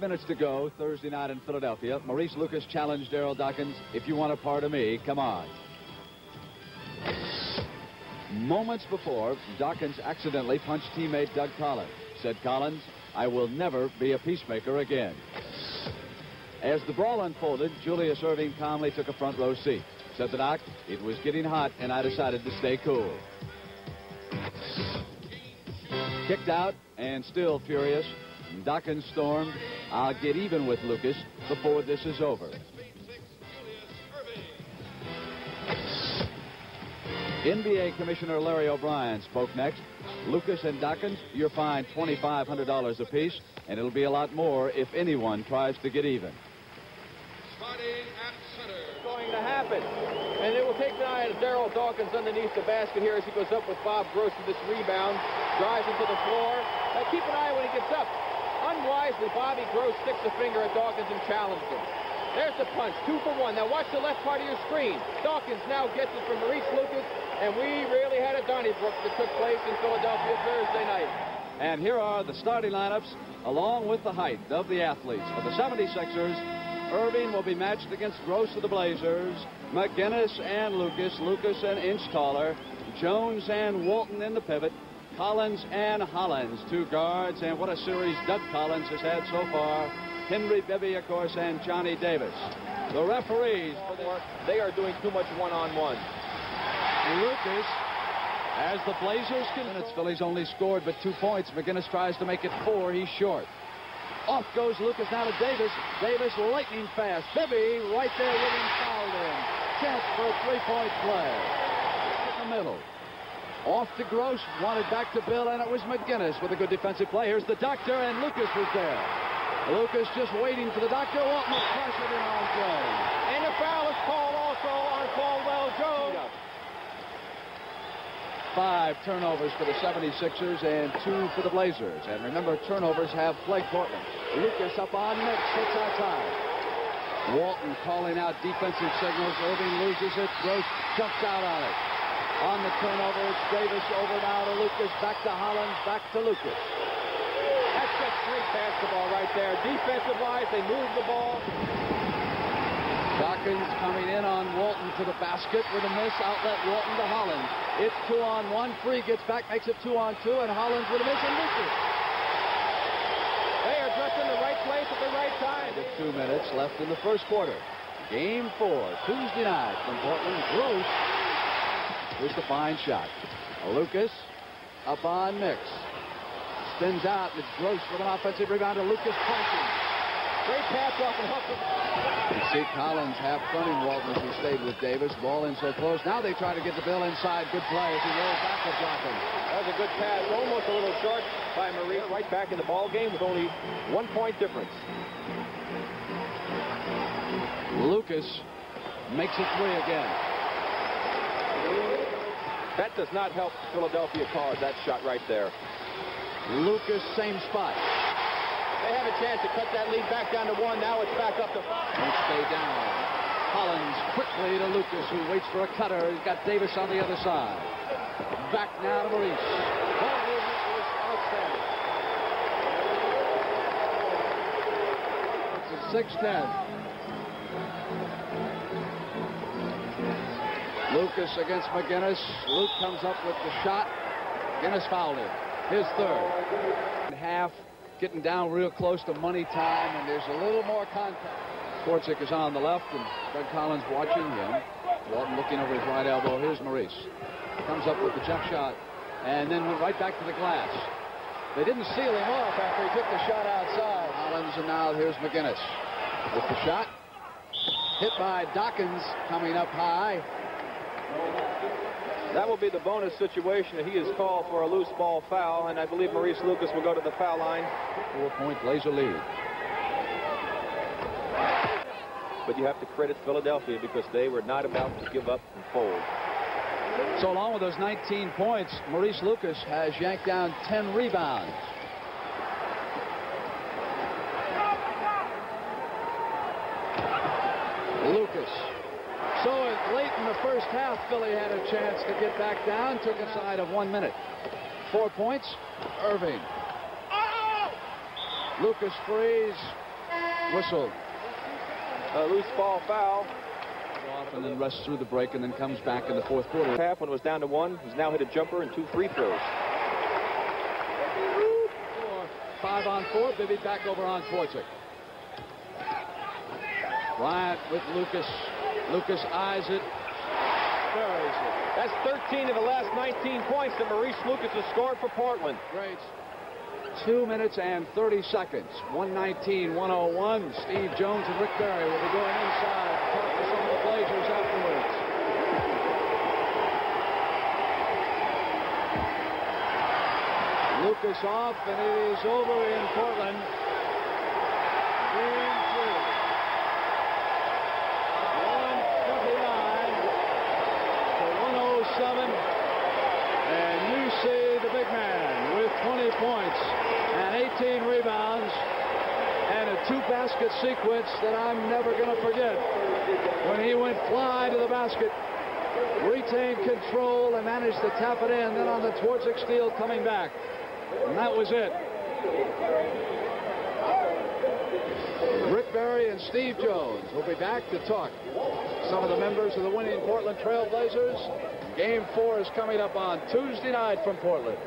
minutes to go Thursday night in Philadelphia. Maurice Lucas challenged Darryl Dawkins, if you want a part of me, come on. Moments before, Dawkins accidentally punched teammate Doug Collins. Said Collins, I will never be a peacemaker again. As the brawl unfolded, Julius Erving calmly took a front row seat. Said the doc, it was getting hot and I decided to stay cool. Kicked out and still furious, Dawkins stormed, I'll get even with Lucas before this is over. NBA Commissioner Larry O'Brien spoke next. Lucas and Dawkins, you're fined $2,500 apiece, and it'll be a lot more if anyone tries to get even. Starting at center. Going to happen. And it will take the eye of Darryl Dawkins underneath the basket here as he goes up with Bob Gross for this rebound. Drives into the floor. Now keep an eye when he gets up. Unwisely, Bobby Gross sticks a finger at Dawkins and challenges him. There's the punch, two for one. Now watch the left part of your screen. Dawkins now gets it from Maurice Lucas, and we really had a Donnybrook that took place in Philadelphia Thursday night. And here are the starting lineups, along with the height of the athletes. For the 76ers, Erving will be matched against Gross of the Blazers, McGinnis and Lucas, Lucas an inch taller, Jones and Walton in the pivot, Collins and Hollins, two guards, and what a series Doug Collins has had so far. Henry Bibby, of course, and Johnny Davis. The referees, they are doing too much one-on-one. Lucas, as the Blazers can... Minutes, Philly's only scored but two points. McGinnis tries to make it four. He's short. Off goes Lucas now to Davis. Davis lightning fast. Bibby right there with him fouled in. Chance for a three-point play. In the middle. Off to Gross. Wanted back to Bill, and it was McGinnis with a good defensive play. Here's the doctor, and Lucas was there. Lucas just waiting for the doctor. Walton pressured in on Jones. And a foul is called also on Caldwell Jones. Five turnovers for the 76ers and two for the Blazers. And remember, turnovers have plagued Portland. Lucas up on Mix, sits outside. Walton calling out defensive signals. Erving loses it. Gross jumps out on it. On the turnover, it's Davis over now to Lucas. Back to Hollins. Back to Lucas. That's just great basketball right there. Defensive-wise, they move the ball. Dawkins coming in on Walton to the basket with a miss. Outlet Walton to Hollins. It's two on one. Free gets back, makes it two on two, and Hollins with a miss and Lucas. They are just in the right place at the right time. With two minutes left in the first quarter. Game four, Tuesday night from Portland. Gross. Here's the fine shot. Lucas up on Mix. Spins out. It's Gross with an offensive rebound to Lucas punching. Great pass off and Huffman. You see Collins half fronting Walton as he stayed with Davis. Ball in so close. Now they try to get the bill inside. Good play as he rolls back to Johnson. That was a good pass. Almost a little short by Maria. Right back in the ball game with only one point difference. Lucas makes it three again. That does not help Philadelphia cause that shot right there. Lucas, same spot. They have a chance to cut that lead back down to one. Now it's back up to five. They stay down. Collins quickly to Lucas, who waits for a cutter. He's got Davis on the other side. Back now to Maurice. Ball movement was outstanding. It's a 6-10. Lucas against McGinnis. Luke comes up with the shot. McGinnis fouled him. His third. Half getting down real close to money time, and there's a little more contact. Korczyk is on the left, and Doug Collins watching him. Walton looking over his right elbow. Here's Maurice. Comes up with the jump shot, and then went right back to the glass. They didn't seal him off after he took the shot outside. Collins, and now here's McInnes with the shot. Hit by Dawkins coming up high. That will be the bonus situation that he is called for a loose ball foul, and I believe Maurice Lucas will go to the foul line. Four-point Blazer lead. But you have to credit Philadelphia because they were not about to give up and fold. So along with those 19 points, Maurice Lucas has yanked down 10 rebounds. Lucas. Late in the first half, Philly had a chance to get back down. Took a side of one minute. Four points, Erving. Lucas Freeze whistled. A loose ball foul. Off and then rests through the break and then comes back in the fourth quarter. Half when it was down to one. He's now hit a jumper and two free throws. Five on four. Bibby back over on Twardzik. Bryant with Lucas. Lucas eyes it. That's 13 of the last 19 points that Maurice Lucas has scored for Portland. Great. Two minutes and 30 seconds. 119, 101. Steve Jones and Rick Barry will be going inside talk to some of the Blazers afterwards. Lucas off, and it is over in Portland. Game three. 129 to 107. And you see the big man with 20 points and 18 rebounds and a two-basket sequence that I'm never going to forget. When he went fly to the basket, retained control and managed to tap it in. Then on the Twardzik steal coming back. And that was it. Rick Barry and Steve Jones will be back to talk. Some of the members of the winning Portland Trail Blazers. Game four is coming up on Tuesday night from Portland.